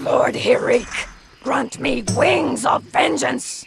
Lord Hirik, grant me wings of vengeance!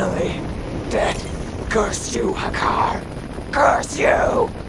Finally, death. Curse you, Hakar. Curse you!